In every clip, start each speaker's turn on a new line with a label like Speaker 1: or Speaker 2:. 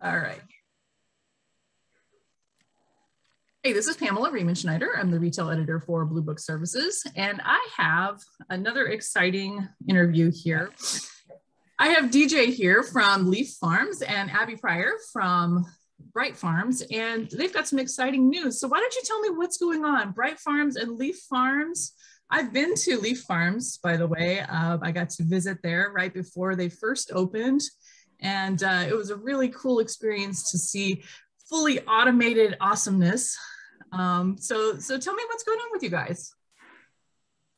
Speaker 1: All right. Hey, this is Pamela Riemenschneider. I'm the retail editor for Blue Book Services, and I have another exciting interview here. I have DJ here from Leaf Farms and Abby Prior from Bright Farms, and they've got some exciting news. So why don't you tell me what's going on? Bright Farms and Leaf Farms. I've been to Leaf Farms, by the way. Uh, I got to visit there right before they first opened. And uh, it was a really cool experience to see fully automated awesomeness. Um, so, so tell me what's going on with you guys.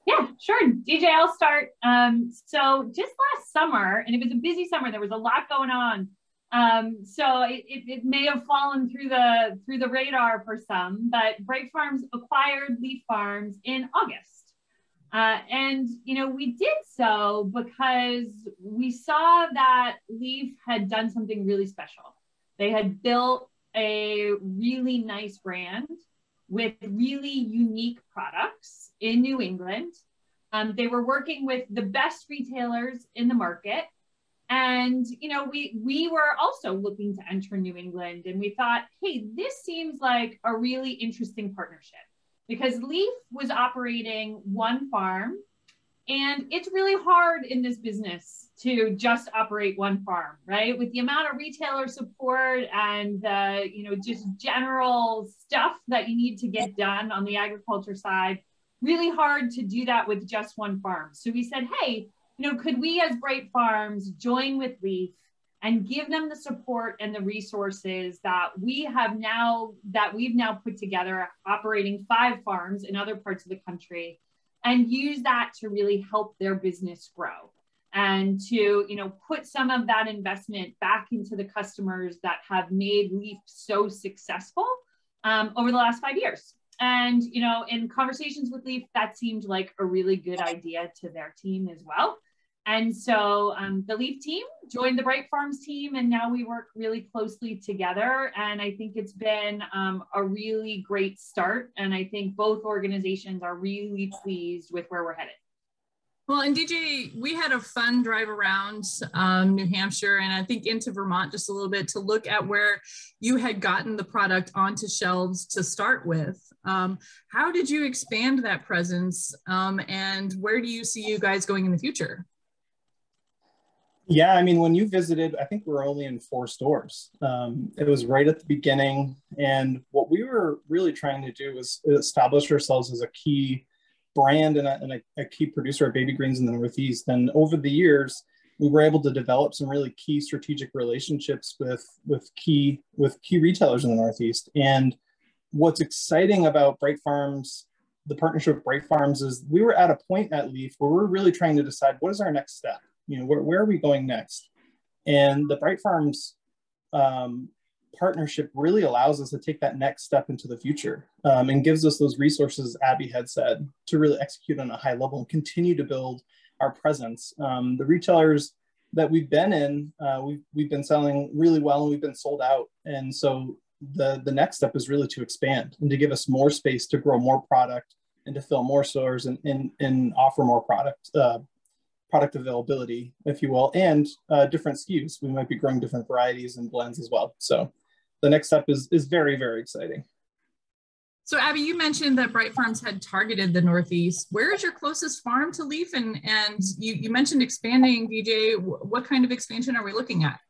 Speaker 2: Yeah, sure. DJ, I'll start. Um, so just last summer, and it was a busy summer, there was a lot going on. Um, so it, it, it, may have fallen through the through the radar for some, but Bright Farms acquired Leaf Farms in August. Uh, and you know we did so because we saw that Leaf had done something really special. They had built a really nice brand with really unique products in New England. Um, they were working with the best retailers in the market. And you know, we we were also looking to enter New England, and we thought, hey, this seems like a really interesting partnership because Leaf was operating one farm, and it's really hard in this business to just operate one farm, right? With the amount of retailer support and uh, you know just general stuff that you need to get done on the agriculture side, really hard to do that with just one farm. So we said, hey, you know, could we as Bright Farms join with Leaf and give them the support and the resources that we have now that we've now put together operating five farms in other parts of the country and use that to really help their business grow. And to you know put some of that investment back into the customers that have made leaf so successful um, over the last five years. And you know in conversations with leaf that seemed like a really good idea to their team as well and so um, the Leaf team joined the Bright Farms team, and now we work really closely together. And I think it's been um, a really great start. And I think both organizations are really pleased with where we're headed.
Speaker 1: Well, and DJ, we had a fun drive around um, New Hampshire and I think into Vermont just a little bit to look at where you had gotten the product onto shelves to start with. Um, how did you expand that presence um, and where do you see you guys going in the future?
Speaker 3: Yeah, I mean, when you visited, I think we were only in four stores. Um, it was right at the beginning. And what we were really trying to do was establish ourselves as a key brand and, a, and a, a key producer of baby greens in the Northeast. And over the years, we were able to develop some really key strategic relationships with, with, key, with key retailers in the Northeast. And what's exciting about Bright Farms the partnership with Bright Farms is we were at a point at Leaf where we're really trying to decide what is our next step you know, where, where are we going next? And the Bright Farms um, partnership really allows us to take that next step into the future um, and gives us those resources, Abby had said, to really execute on a high level and continue to build our presence. Um, the retailers that we've been in, uh, we've, we've been selling really well and we've been sold out. And so the, the next step is really to expand and to give us more space to grow more product and to fill more stores and, and, and offer more product, uh, product availability, if you will, and uh, different SKUs. We might be growing different varieties and blends as well. So the next step is, is very, very exciting.
Speaker 1: So Abby, you mentioned that Bright Farms had targeted the Northeast. Where is your closest farm to Leaf? And, and you, you mentioned expanding, DJ. What kind of expansion are we looking at?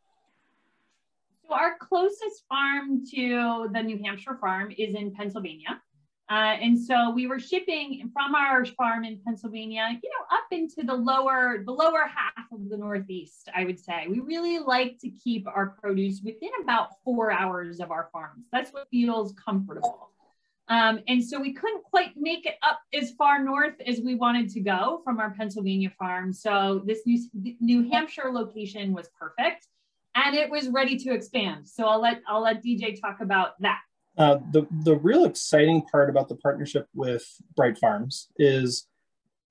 Speaker 2: So our closest farm to the New Hampshire farm is in Pennsylvania. Uh, and so we were shipping from our farm in Pennsylvania, you know, up into the lower, the lower half of the Northeast, I would say. We really like to keep our produce within about four hours of our farms. That's what feels comfortable. Um, and so we couldn't quite make it up as far north as we wanted to go from our Pennsylvania farm. So this new, New Hampshire location was perfect and it was ready to expand. So I'll let, I'll let DJ talk about that.
Speaker 3: Uh, the, the real exciting part about the partnership with Bright Farms is,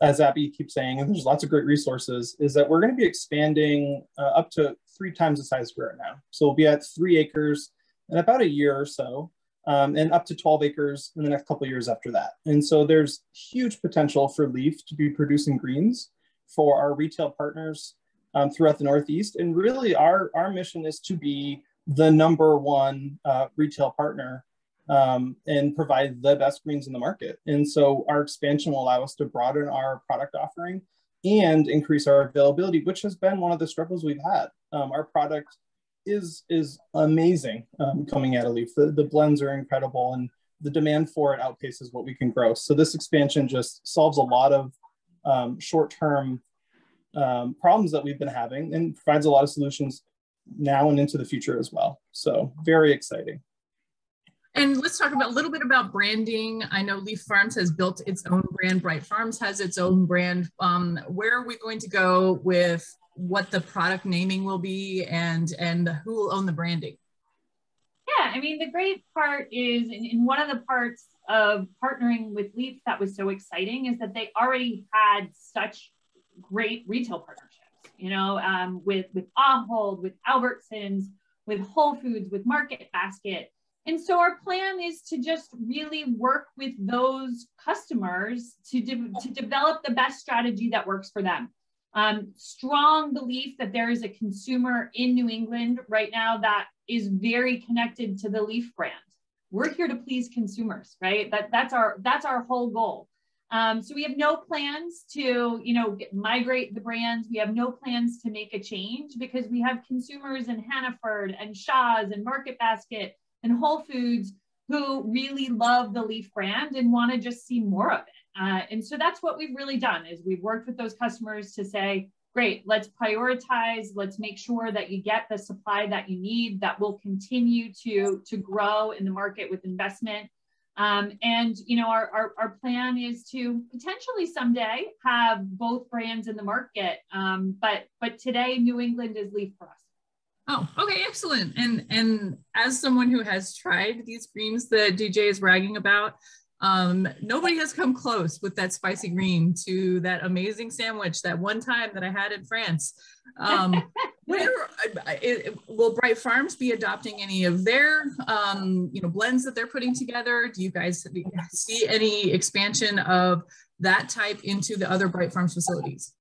Speaker 3: as Abby keeps saying, and there's lots of great resources, is that we're going to be expanding uh, up to three times the size we're now. So we'll be at three acres in about a year or so, um, and up to 12 acres in the next couple years after that. And so there's huge potential for Leaf to be producing greens for our retail partners um, throughout the Northeast. And really our, our mission is to be the number one uh, retail partner um, and provide the best greens in the market. And so our expansion will allow us to broaden our product offering and increase our availability, which has been one of the struggles we've had. Um, our product is is amazing um, coming out of Leaf. The, the blends are incredible and the demand for it outpaces what we can grow. So this expansion just solves a lot of um, short-term um, problems that we've been having and provides a lot of solutions now and into the future as well. So very exciting.
Speaker 1: And let's talk about a little bit about branding. I know Leaf Farms has built its own brand. Bright Farms has its own brand. Um, where are we going to go with what the product naming will be and and who will own the branding?
Speaker 2: Yeah, I mean the great part is in, one of the parts of partnering with Leaf that was so exciting is that they already had such great retail partnerships. You know, um, with with Ahold, with Albertsons, with Whole Foods, with Market Basket and so our plan is to just really work with those customers to, de- to develop the best strategy that works for them. Um, strong belief that there is a consumer in New England right now that is very connected to the Leaf brand. We're here to please consumers, right? That, that's our that's our whole goal. Um, so we have no plans to, you know, migrate the brands. We have no plans to make a change because we have consumers in Hannaford and Shaw's and Market Basket and Whole Foods who really love the Leaf brand and want to just see more of it. Uh, and so that's what we've really done is we've worked with those customers to say, great, let's prioritize, let's make sure that you get the supply that you need that will continue to, to grow in the market with investment. Um, and you know, our, our, our, plan is to potentially someday have both brands in the market. Um, but but today, New England is Leaf for us.
Speaker 1: Oh, okay, excellent. And and as someone who has tried these greens that DJ is bragging about, um, nobody has come close with that spicy green to that amazing sandwich that one time that I had in France. Um, where it, will Bright Farms be adopting any of their um, you know blends that they're putting together? Do you guys see any expansion of that type into the other Bright Farms facilities?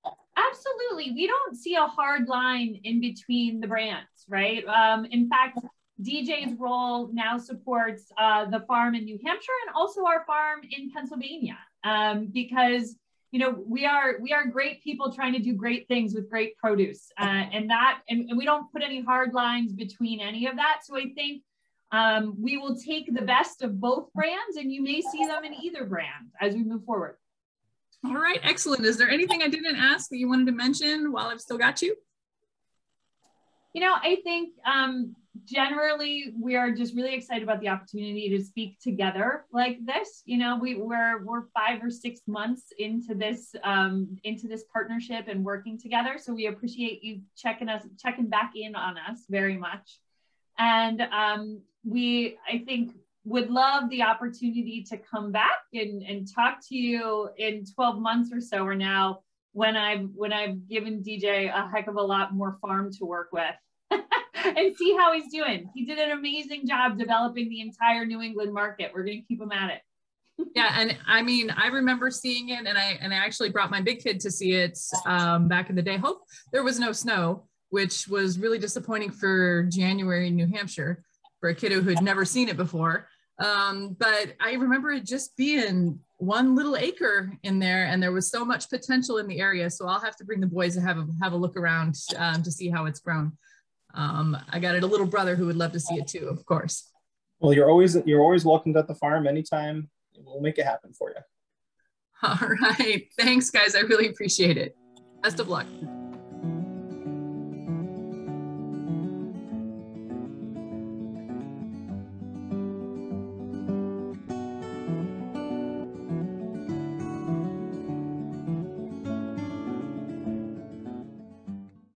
Speaker 2: Absolutely. We don't see a hard line in between the brands right? Um, in fact, DJ's role now supports uh, the farm in New Hampshire and also our farm in Pennsylvania um, because you know we are we are great people trying to do great things with great produce uh, and that and, and, we don't put any hard lines between any of that. So I think um, we will take the best of both brands and you may see them in either brand as we move forward.
Speaker 1: All right, excellent. Is there anything I didn't ask that you wanted to mention while I've still got you?
Speaker 2: you know, I think um, generally we are just really excited about the opportunity to speak together like this. You know, we, we're we're five or six months into this um, into this partnership and working together. So we appreciate you checking us checking back in on us very much. And um, we, I think, would love the opportunity to come back and, and talk to you in 12 months or so or now when I've when I've given DJ a heck of a lot more farm to work with and see how he's doing. He did an amazing job developing the entire New England market. We're going to keep him at it.
Speaker 1: yeah, and I mean, I remember seeing it, and I and I actually brought my big kid to see it um, back in the day. Hope there was no snow, which was really disappointing for January in New Hampshire for a kiddo who had never seen it before. Um, but I remember it just being one little acre in there and there was so much potential in the area. So I'll have to bring the boys to have a, have a look around um, to see how it's grown. Um, I got it a little brother who would love to see it too, of course.
Speaker 3: Well, you're always, you're always welcomed at the farm anytime. We'll make it happen for you.
Speaker 1: All right. Thanks guys. I really appreciate it. Best of luck.